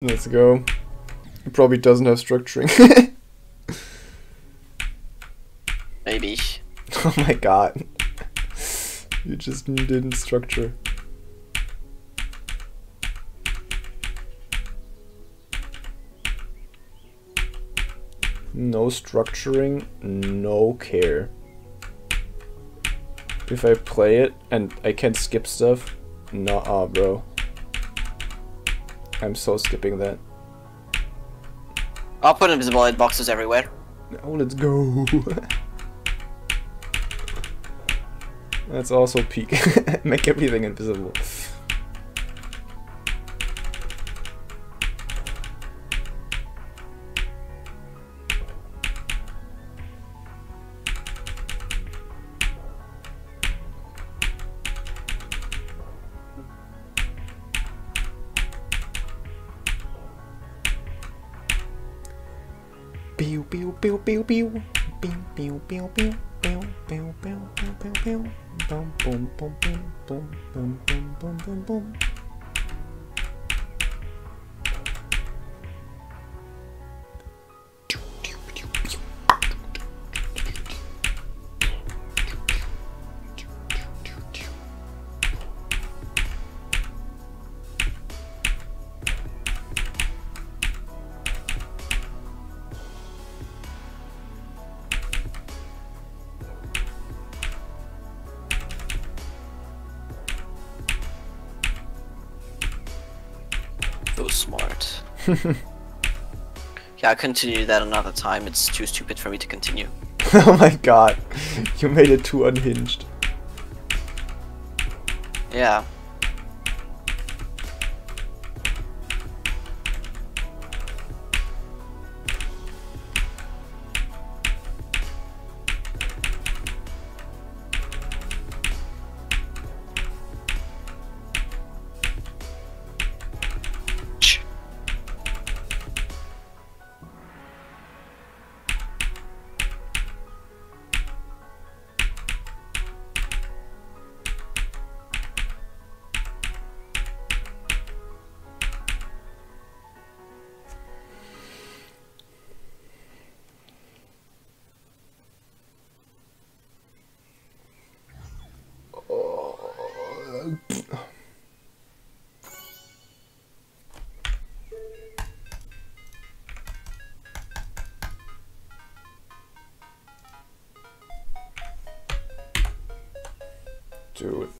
Let's go. It probably doesn't have structuring. Maybe. oh my god. You just didn't structure. No structuring, no care. If I play it and I can skip stuff, nah, bro. I'm so skipping that. I'll put invisible boxes everywhere. Oh, let's go. That's also peak. Make everything invisible. Pew pew pew pew pew. Pew pew pew pew pew pew pew pew pew pew. Boom boom boom boom boom boom boom boom boom boom Was smart. yeah, I'll continue that another time. It's too stupid for me to continue. oh my god, you made it too unhinged. Yeah, Do it.